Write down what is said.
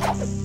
Yes.